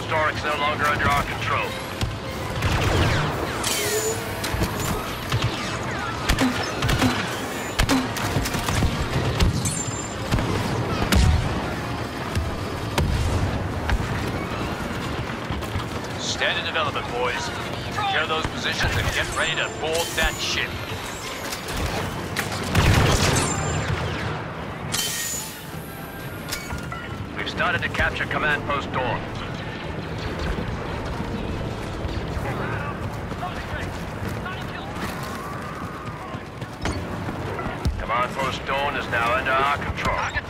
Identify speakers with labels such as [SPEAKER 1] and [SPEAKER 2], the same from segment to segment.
[SPEAKER 1] Post Aurek no longer under our control. Stand Standard development, boys. Secure those positions and get ready to board that ship. We've started to capture Command Post Dorn. Post Dorn is now under our control.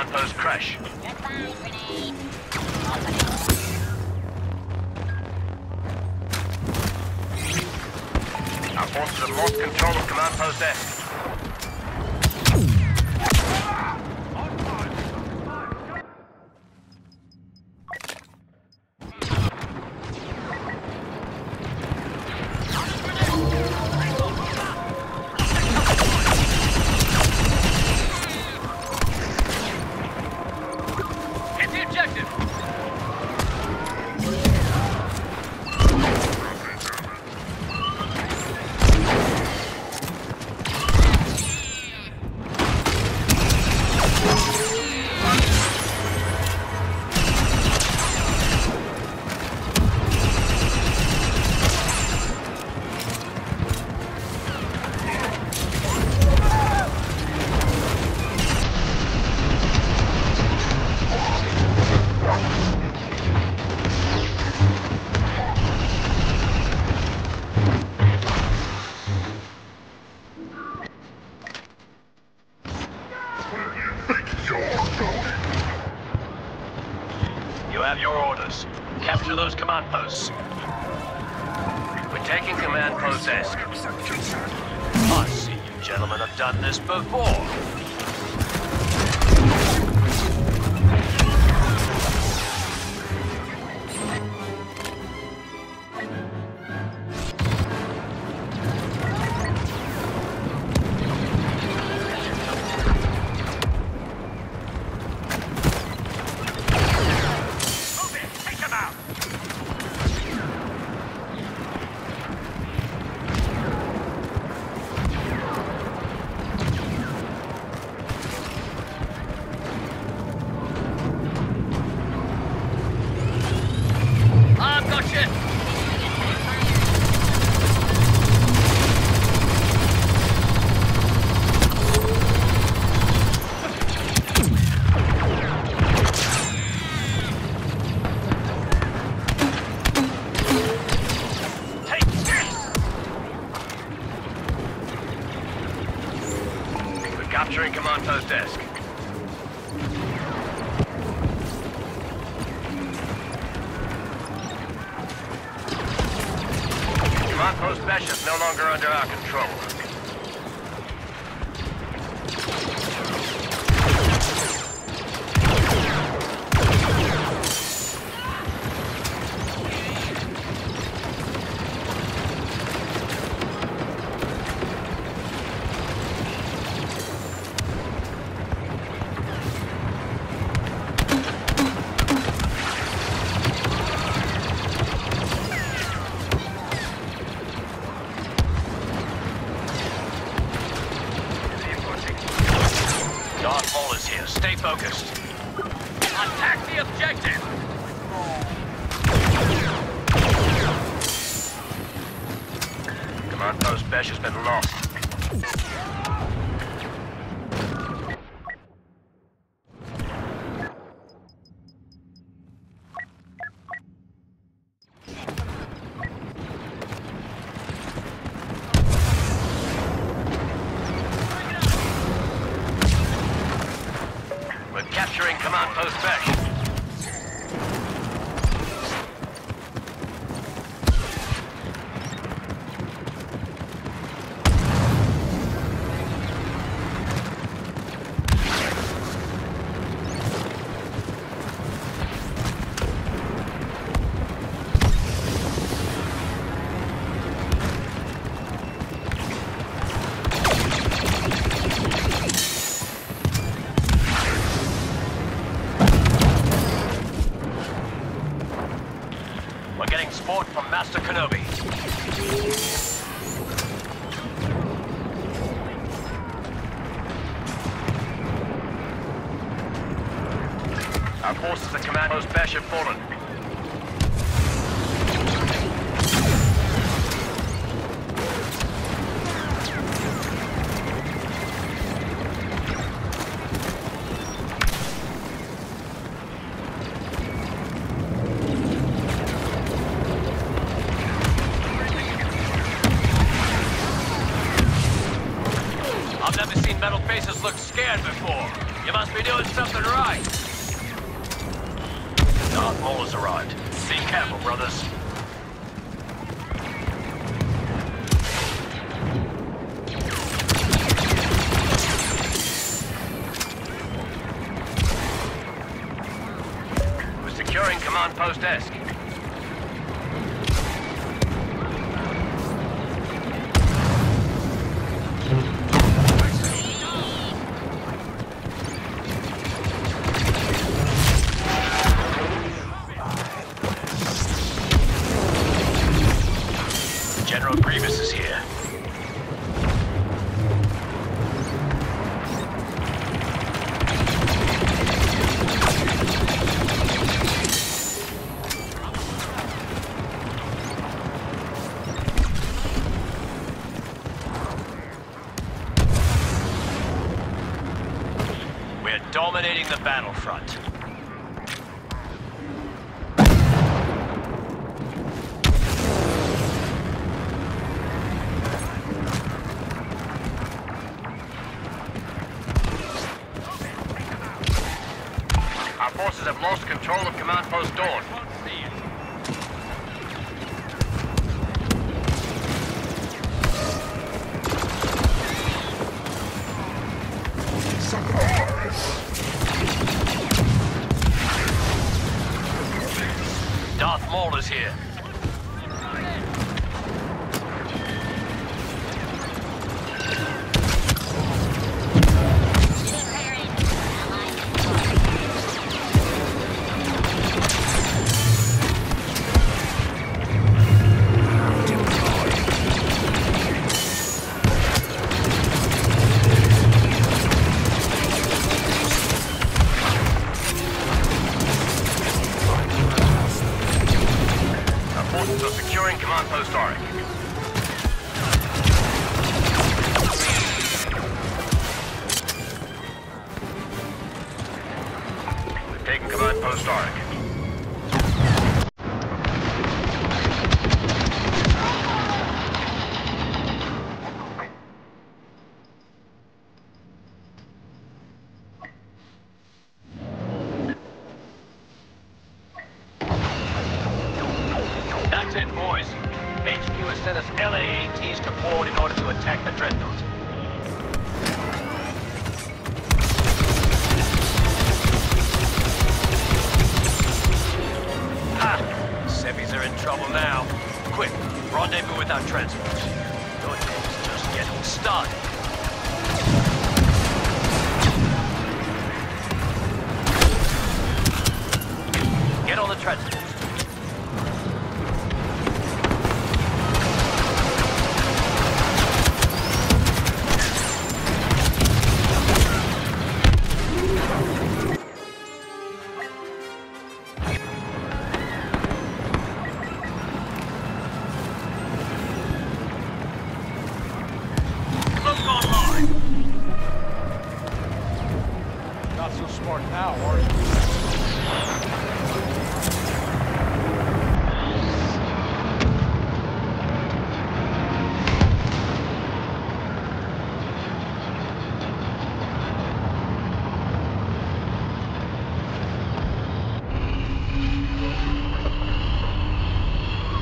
[SPEAKER 1] Command post Cresh. Our forces have lost control of command post S. have your orders. Capture those command posts. We're taking command post S. I see you gentlemen have done this before. Command post Besh is no longer under our control. Here. Stay focused. Attack the objective! Command post Besh has been lost. Command post Post Esk. Dominating the battlefront. Our forces have lost control of Command Post Dorn. Is here. Taken Are in trouble now. Quick, rendezvous with our transport. Your day's just getting started. Get on the transport.
[SPEAKER 2] Not so smart now, are you?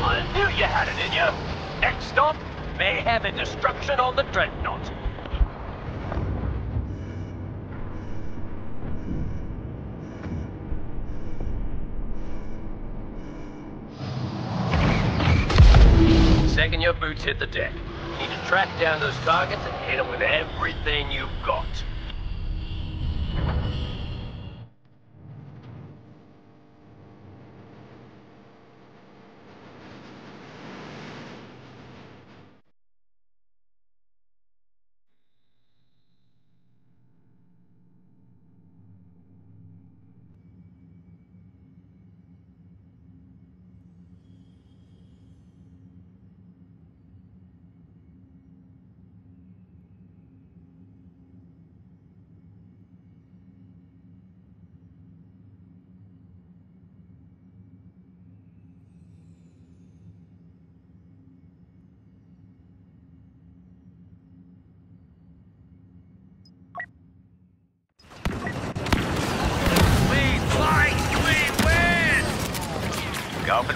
[SPEAKER 1] I knew you had it in you. Next stop, mayhem and destruction on the Dreadnought. Second your boots hit the deck, you need to track down those targets and hit them with everything you've got.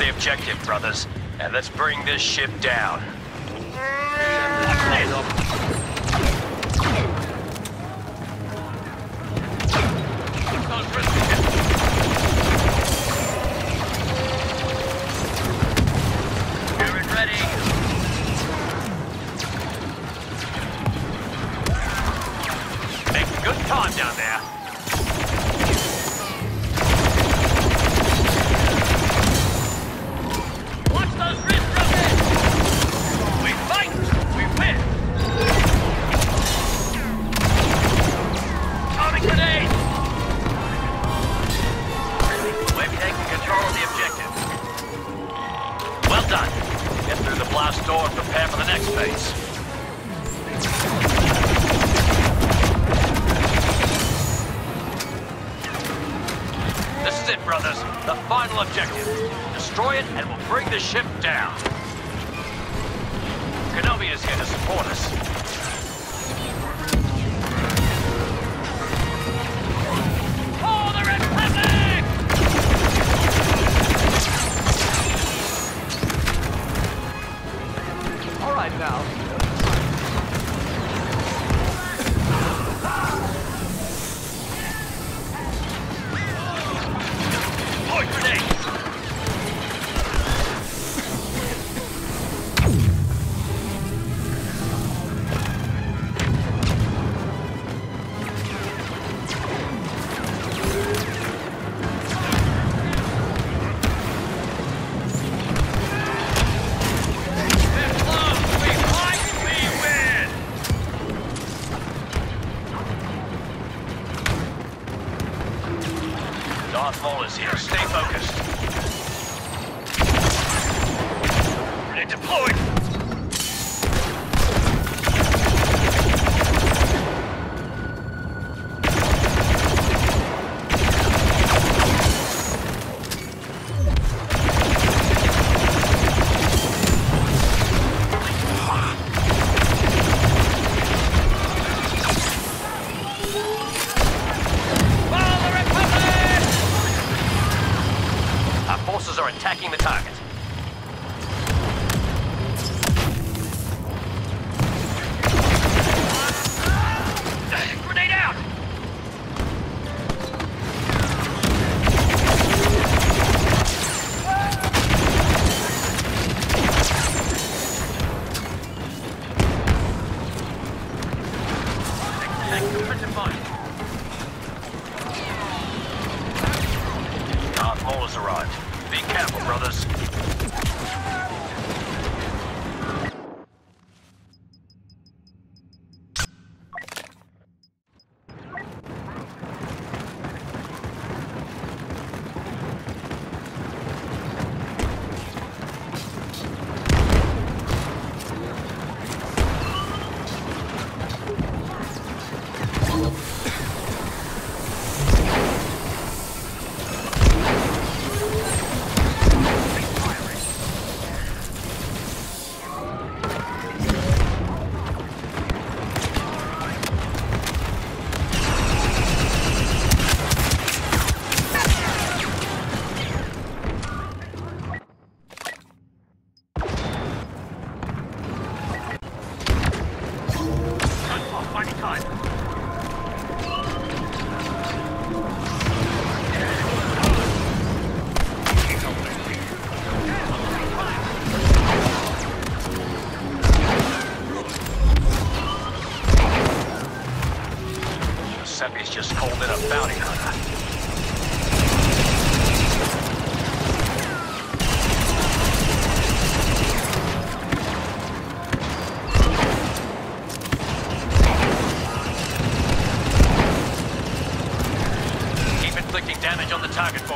[SPEAKER 1] the objective, brothers. And let's bring this ship down. Good time down there.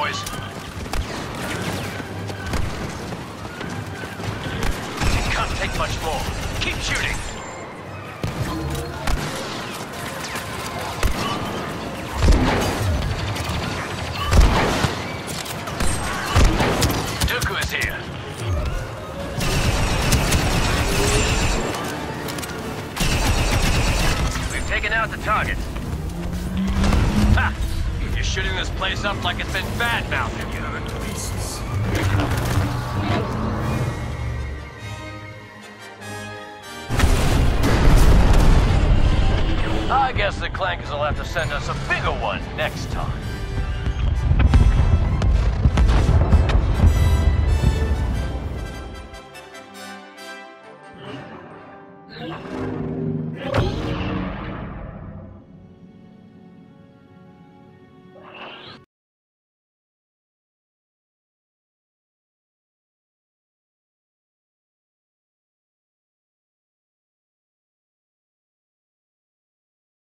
[SPEAKER 1] boys. Clankers will have to send us a bigger one next time.